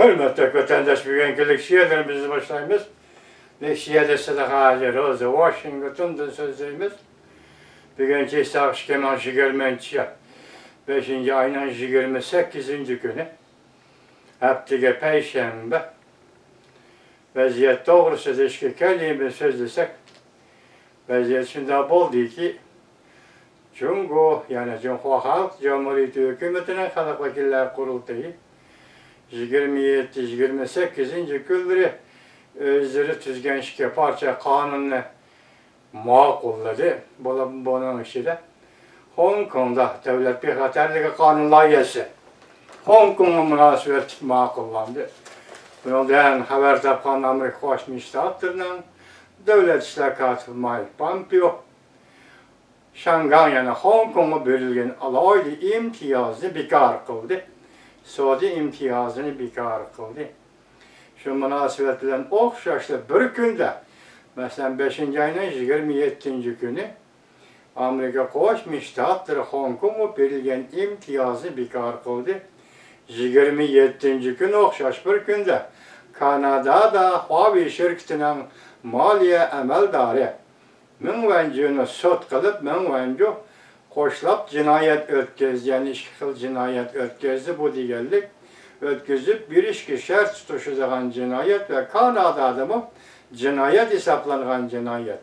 Hürmetli vatandaş bugünkülük şiirlerimizi başlayımız. Ve şiirde sadaka hazır oldu. Washington'da sözlerimiz. Bugünkü sağış keman şiirmençi. 5. ayının 28. günü. Haftige Perşembe. Vaziyet doğrusu deşki kelime sözlesek. Vaziyet şimdi oldu ki Cumhur yani Cumhur Halk Cumhuriyeti Hükümeti'nin Halk Vekiller Kurultayı 27-28. günleri özleri tüzgençke parça kanunla makulladı. Bu bunun içinde Hong Kong'da devlet bir haterlik kanun layihesi Hong Kong'a münasebet makullandı. Bundan haber tapan Amerika Koşmuş Ştatlarının devlet işler katılmayı Pompeo Şangay'ın Hong Kong'a bölüngen alaylı imtiyazını bekar kıldı. Suudi imtiyazını bekar kıldı. Şu münasebet bilen okşaşlı bir günde, mesela 5. ayının 27. günü Amerika Koşmuş Ştatları Hong Kong'a verilgen imtiyazı bekar kıldı. 27. gün okşaş bir günde Kanada'da Huawei şirketinin maliye emeldarı Münvencini sot kılıp münvenci Koşlap cinayet örtgözü yani işkıl cinayet örtgözü bu digerlik ötküzüp bir işki şer tutuşacağın cinayet ve kanada adamı cinayet hesaplanan cinayet.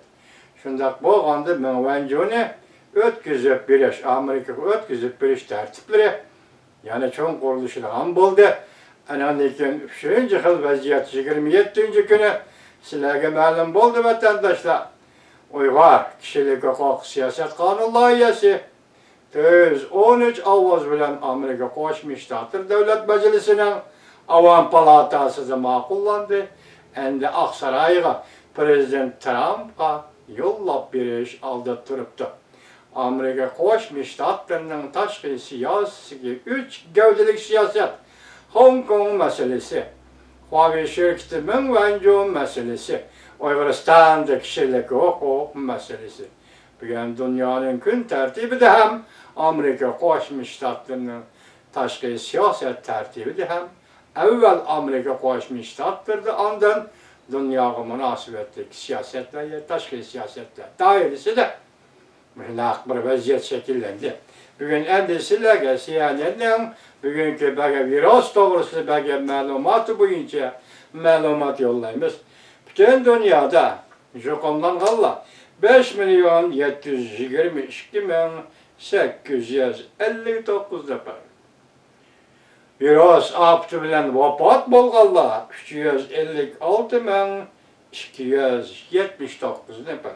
Şundak bu anda menvencune ötküzüp bir iş, Amerika ötküzüp bir iş tertipleri yani çoğun kuruluşlarından buldu. Anandikin şeyinci hıl vaziyet 27. günü silahı malum buldu vatandaşlar. var kişilik hüquq siyasət qanun layihəsi 413 avaz bilən Amerika Qoşmuş Ştatlar Dövlət Məclisinin Avam Palatası da maqullandı. Əndi Aqsarayğa Prezident Trump'a yollab biriş aldı durubdu. Amerika Qoşmuş Ştatlarının taşqi siyasi 3 gövdəlik siyasət Hong Kong məsələsi, Huawei şirkətinin vəncum məsələsi, Uyguristan'da kişilik hukuk meselesi. Bugün dünyanın gün tertibi de hem Amerika Koşmuş Ştatlarının taşkı siyaset tertibi de hem evvel Amerika Koşmuş Ştatlar'da andan dünyaya münasebetlik siyasetler, taşkı siyasetler dairesi de mühlak bir vaziyet şekillendi. Bugün endişelerge CNN'nin bugünkü belge virüs doğrusu belge malumatı boyunca malumat yollayımız. Bütün dünyada Jokom'dan kalla 5 milyon 722 bin 859 defa. Virüs aptı bilen vefat bolğanlar 356 bin 279 defa.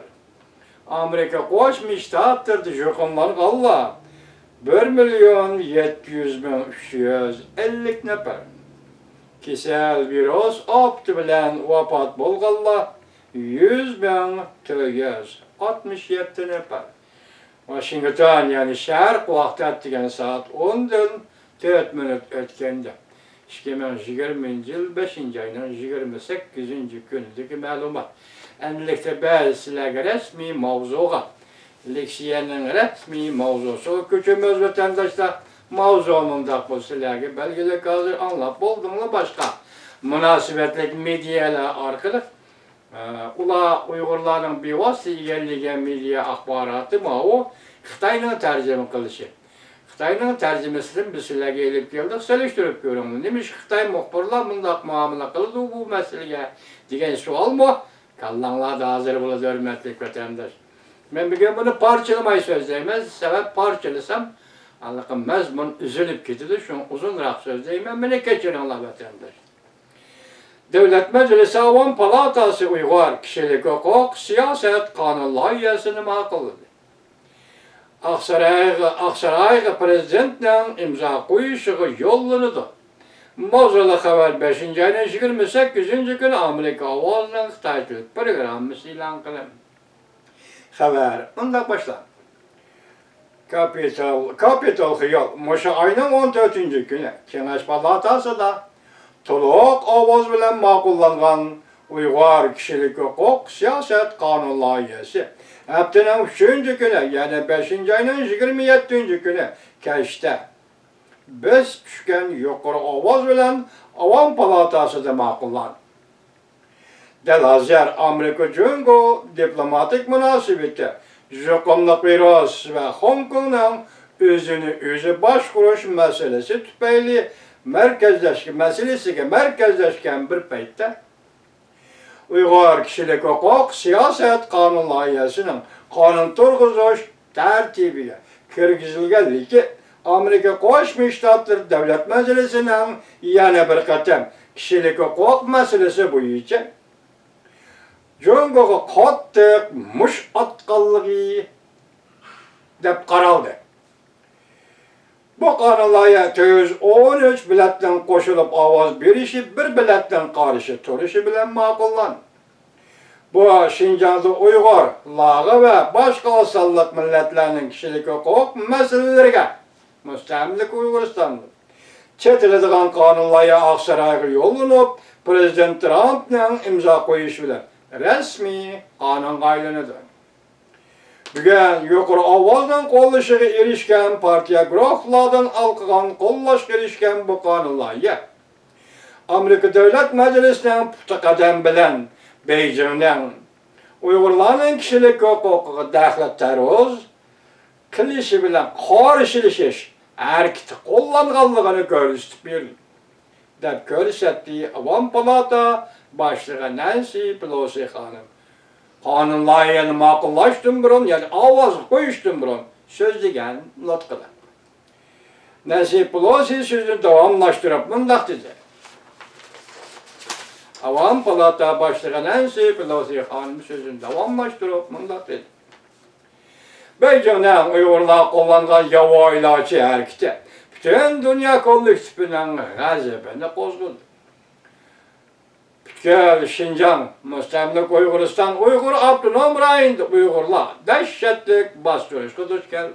Amerika Koşmuş Ştatlar'da Jokom'dan kalla 1 milyon 700 bin 350 nefer. Kisel virüs aptı bilen vefat bolğanlar 100 bin 367 nefer. Washington yani şarq vaqti degan soat 10dan 4 minut o'tganda 2020 yil 5 ayning 28 kunidagi ma'lumot. Endilikda ba'zi sizlarga rasmiy mavzuga leksiyaning rasmiy mavzusi ko'chamiz mavzunun da bu silahı belgeler kazır anlap olduğunu başka münasibetlik medyalar arkalı e, ula Uygurların bivası yerlige medya akbaratı ma o Xitayla tərcümə qılışı. Xitayla tərcüməsinin biz sizlərə elib gəldik, söyləşdirib görüm. Demiş Xitay müxbirlər bundaq müamilə qıldı bu məsələyə deyən sual mı? Qallanlarda hazır bulacaq hörmətli vətəndaş. Mən bu gün bunu parçalamayı sözləyəməz, səbəb parçalasam so'zlayman sabab parchalasam anaqa mazmun uzilib ketadi shuni uzunroq so'zlayman meni kechiringlar vatandosh Devlet Meclisi Avam Palatası Uygar Kişilik Hukuk Siyaset Kanun Layihəsini maqulludur. Aksarayğı, Aksarayğı Prezidentinin imza koyuşuğu yollunudur. Mozulu Xəbər 5-ci ayın 28-ci gün Amerika Avazının Xitayçılık programı ilan qılın. Xəbər, onda başla. Kapital, Kapital Xiyal, Moşa ayının 14-cü günü. Kengaş Palatası da to'liq ovoz bilan ma'qullangan Uyg'ur kishilik huquq siyosat qonun loyihasi haftaning uchinchi kuni ya'ni beshinchi oyning yigirma yettinchi kuni kashda biz tushgan yuqori ovoz bilan Avam palatasida ma'qullan. Dal hozir Amerika Jungo diplomatik munosabati Jaqonda Peros və Hong Konqın özünü özü baş quruş məsələsi tüpəyli mərkəzləşkən, məsələsi ki, mərkəzləşkən bir peytdə Uyğur kişilik hüquq siyasət qanun layihəsinin qanun turğuzuş tərtibiyyə kirgizilgədir ki, Amerika Qoşmuş Ştatları Dövlət Məclisinin yəni bir qətəm kişilik hüquq məsələsi bu yiyəcək жөңгөгі қаттық мұш атқалығы деп қаралды. Bu kanalaya 113 biletten koşulup avaz birişi, bir biletten karışı turuşu bilen makullan. Bu Şincan'da Uygur, Lağı ve başka asallık milletlerinin kişilik hukuk meselelerine müstemlik Uyguristan'da. Çetilediğen kanunlaya Aksaray'a yol bulup, Prezident Trump'ın imza koyuş bilen resmi qanunğa aylanadi. Bugün yuqori avvaldan qo'llashiga erishgan partiya guruhlardan alqigan qo'llashga erishgan bu qonun loyihasi Amerika Dövlət Məclisindən puxta qədəm bilən Beycindən Uyğurların kişilik hüququ daxil təruz qilishi bilan qorishilish әркіті қолланғанлығını көрсетіп берді. Дәп көрсетті Аван Палата boshlig'i Nancy Pelosi xonim. Qonun loyihani ma'qullashdan burun, ya'ni ovoz qo'yishdan burun so'zlagan nutqida. Nancy Pelosi so'zini davomlashtirib mundaq dedi. Avam palata boshlig'i Nancy Pelosi xonim so'zini davomlashtirib mundaq dedi. Beijing'den Uygurlar kullangan yavoylaçı hareketi bütün dünya kollektifinin gazabını kozguldu. Bütün Şincan, Müstemlik Uyguristan, Uygur Abdünom rayında Uygurlar dehşetlik bastırışkı duş geldi.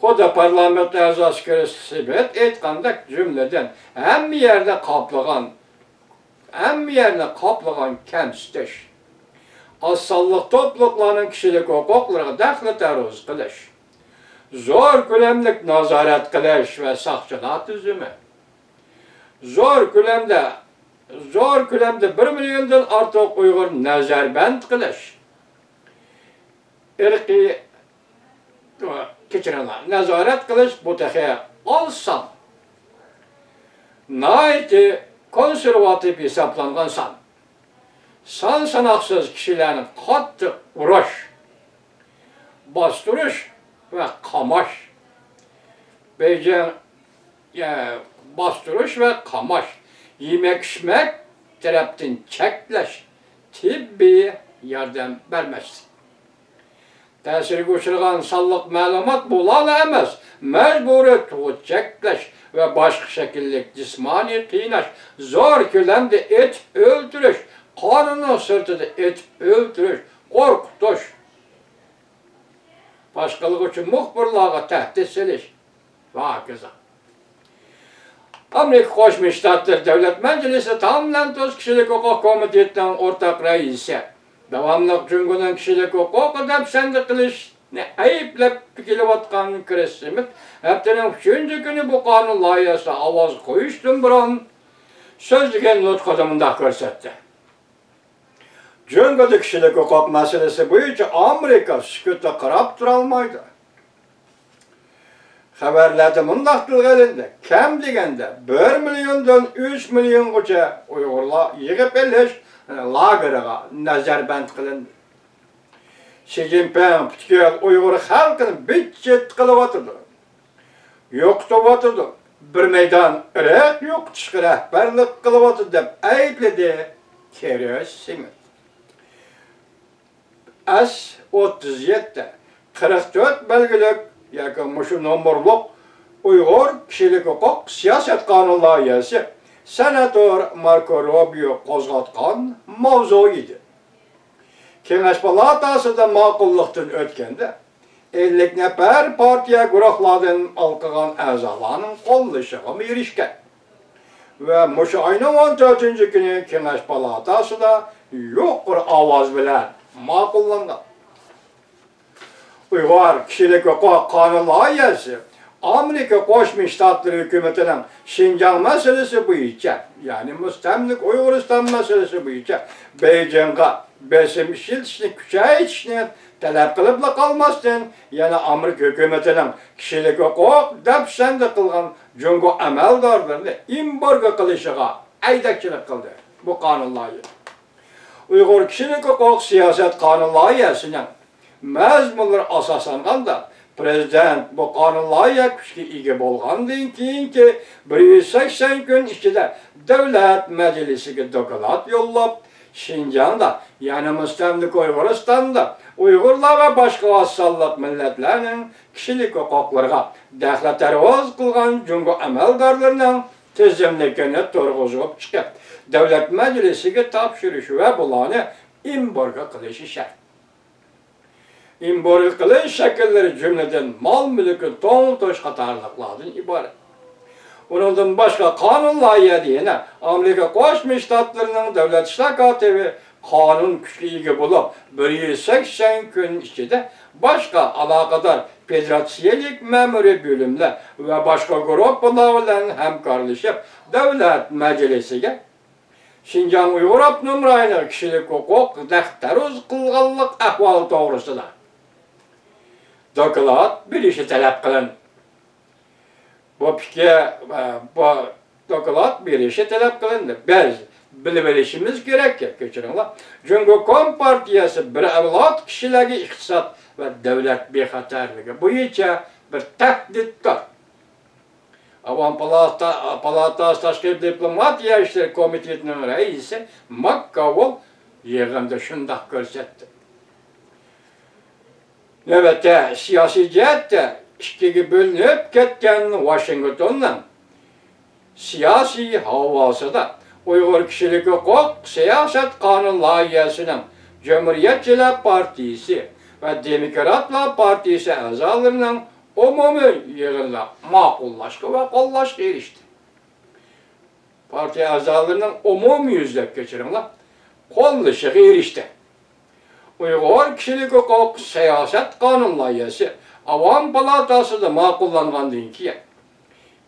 Koda parlament azası kırısibet etkandak cümleden. Hem yerde kaplagan, hem yerde kaplagan kemsteş. Assallık topluluklarının kişilik hukuklarına daxli taruz qilish, zo'r ko'lamlik nazorat qilish va saqchilar tizimi, zo'r ko'lamda zo'r ko'lamda 1 milliondan ortiq Uyg'ur nazarband qilish, irqiy kechiringlar, nazorat qilish bu taxe olsan. Nayti konservativ hisoblangan san. san sanaksız kişilerin katı uğraş, bastırış ve kamaş. Beyce ya, bastırış ve kamaş. Yemek içmek taraftan çekleş. Tibbi yardım vermez. Təsirə uçurğan sallıq məlumat bulalı emas, məcburi tuğut ve başka şekillik cismani qiynaş, zor küləmdə et öldürüş, Karnının sırtını et, öldürüş, korkutuş. Başkalık için muhbirlığa tehdit siliş. Vakıza. Amerika Qo'shma Shtatlar Davlat Majlisi hukuk o'z ortak huquq komitetining o'rtoq raisi davomli Jumhuriyatning sende huquqi dafsandi qilishni ayblab kelayotgan Kressimiz haftaning 3-kuni bu qonun loyihasi ovoz qo'yishdan burun so'zlagan nutqida bunday ko'rsatdi. Jumhuriyat kishilik huquq masalasi bo'yicha Amerika sukutda qarab tura olmaydi. Xəbərlərdə mundaq qılğəlində, kəm degəndə 1 milyondan 3 milyon qoça Uyğurlar yığıb eliş lagırığa nəzərbənd qılındı. Xi Jinping bütkül Uyğur xalqını bitcet qılıb atırdı. Yoqtub atırdı. Bir meydan ırıq yoq çıxı rəhbərlik qılıb atırdı deb ayıpladı Keres Simit. S-37 44 belgilik yəni məşu nomorluq Uyğur kişilik hüquq siyasət qanun layihəsi senator Marco Rubio qozğatqan mövzu idi. Kengəş palatası da maqulluqdan ötkəndə 50 nəfər partiya quraqladın alqıqan əzalanın qollışıqı mirişkən. Və məşu ayının 14-cü günü Kengəş palatası da yox bir avaz bilən maqullanqan. Uyghur kişilik huquq qonun loyihasi Amerika Koşmuş Ştatları hükümetinin Şincan meselesi boyunca, yani müstemlik Uygurustan meselesi boyunca Beijing'e besim işiltişini, küçeytişini talep kılıpla kalmasın. Yani Amerika hükümetinin kişilik hukuk dep sende kılgan Cungo ameldarlarını imborga kılışıga aydakçılık kıldı. Bu kanunlayı. Uyghur kişilik hukuk siyaset məhz bunlar asaslanan da prezident bu qanunlara gücə ega bolğandan keyinki 180 gün ichida davlat majlisiga dokument yo'llab Şincan'da, yani Müstemlik Uyguristan'da Uygurlar ve başka vassallık milletlerinin kişilik hukuklarına dəxlə tərvaz kılgan cüngü əməldarlarının tizimlikini torğuzuq çıxıb. Dövlət Məclisi tapşırışı və bulanı imborga qılışı şərt. Imbor qilish shakllari jumladan mol mulki to'ng to'sh qatorliqlardan iborat. Bundan başka kanun layihəsi yana Amerika Qoşmuş Ştatlarının Devlet İşlər katibi kanun küçlüğü bulup 180 gün içinde başka alakadar federatsiyelik memuri bölümle ve başka gruplarla hemkarlaşıp devlet meclisine Şinjan Uyghur Abnum Rayı'nın kişilik hukuk dehteruz kılgallık ahvalı doğrusunda. Dokulat doklat bilişi tələb qılın. Bu fikir, e, bu doklat bilişi tələb qılındır. Bəzi bilbilişimiz gerekir. Keçirinler. Çünkü Kom Partiyası bir evlat kişilerine iktisat ve devlet bir hatarlığı. Bu içe bir tehdittir. Avam Palata, Palatası Taşkir Diplomatiya İşleri Komitetinin reisi Makkavul yığında şundak görsetti. Növbette siyasi cihette işteki bölünüp ketken Washington'dan siyasi havası da Uygur Kişilik Hukuk Siyaset Kanun Layihəsinin Cumhuriyetçiler Partisi ve Demokratlar Partisi azalarının umumi yığınla makullaşkı ve kollaşkı erişti. Parti azalarının umumi yüzlük geçirinler kollaşkı erişti. Uyg'ur kishilik huquq siyosat qonun loyihasi Avon palatasida ma'qullangandan keyin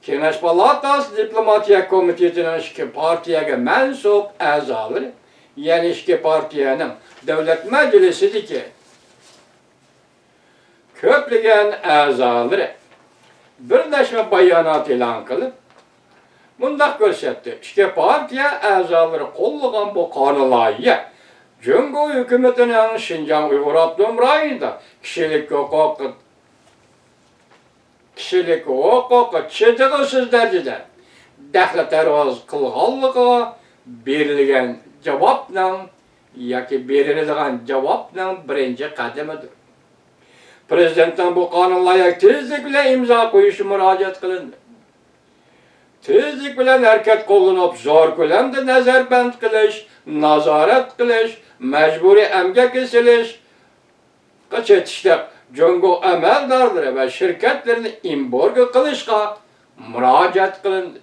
Kengash palatasi diplomatiya komitetining ishchi partiyaga mansub a'zolari, ya'ni ishchi partiyaning davlat majlisidagi ko'pligan a'zolari birlashma bayonot e'lon qilib, mundaq ko'rsatdi. Ishchi partiya a'zolari qo'llagan bu qonun loyihasi Cumhur hükümetinin Şincan Uygur Abdumrayı'nda kişilik hukuku kişilik hukuku çetiği sözlerdiler. Dəxli tərvaz kılgallığı berilgen cevapla yaki berilgen cevapla birinci kademidir. Prezidentten bu kanun layak tezlikle imza koyuşu müracaat kılındı. tezlik bilan harakat qo'llanib, zor ko'lamda nazarband qilish, nazorat qilish, majburiy amgak kesilish qaçetişdə Cöngo əməldarları və şirkətlərini imborgu qılışqa müraciət qılındı.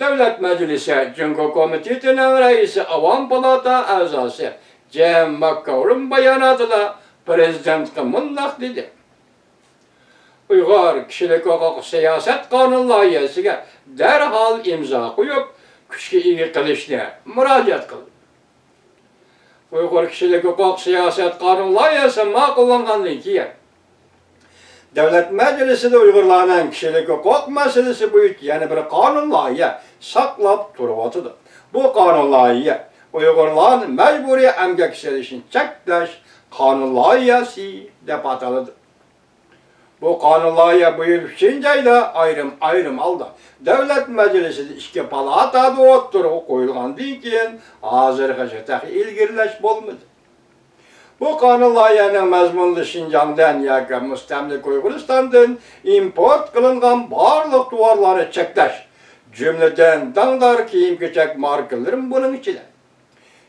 Dövlət Məclisi Cöngo Komitetinin rəisi Avam Palata əzası Cem Makkavrun bayanatıda prezident qımınlaq dedi. Uyg'ur kishilik huquq siyosat qonun loyihasiga darhol imzo qo'yib, kuchga ega qilishni murojaat qildi. Uyghur kişilik hukuk siyaset kanun layihası ma'qullangandan keyin Devlet Meclisi'de Uygurlarning kişilik hukuk meselesi büyük yani bir kanun loyiha saklap turvatıdır. Bu kanun loyiha Uygurların mecburi emgak işleyişini cheklash kanun loyihasi deb. Bu kanunlaya buyuruşuncayla ayrım ayrım aldı. Devlet Meclisi'nin işki palatada oturup koyulgan dinkin hazır hıcıtak ilgirleş bulmadı. Bu kanunlayanın məzmunlu Şincan'dan ya müstemlik Uyguristan'dan import kılıngan barlıq duvarları çektaş. Cümleden dandar kiyim keçek markaların bunun içinde.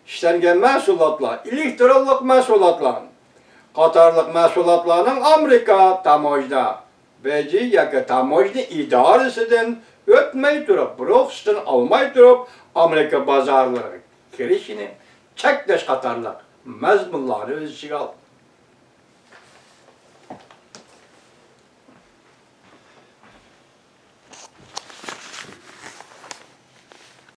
İşlengen məsulatla, elektronik məsulatla, qatorliq mahsulotlarning Amerika tamojda Beji yoki tamojni idorasidan o'tmay turib, ruxsatini olmay turib, Amerika bozorlariga kirishini cheklash qatorliq mazmunlarni o'z ichiga oldi.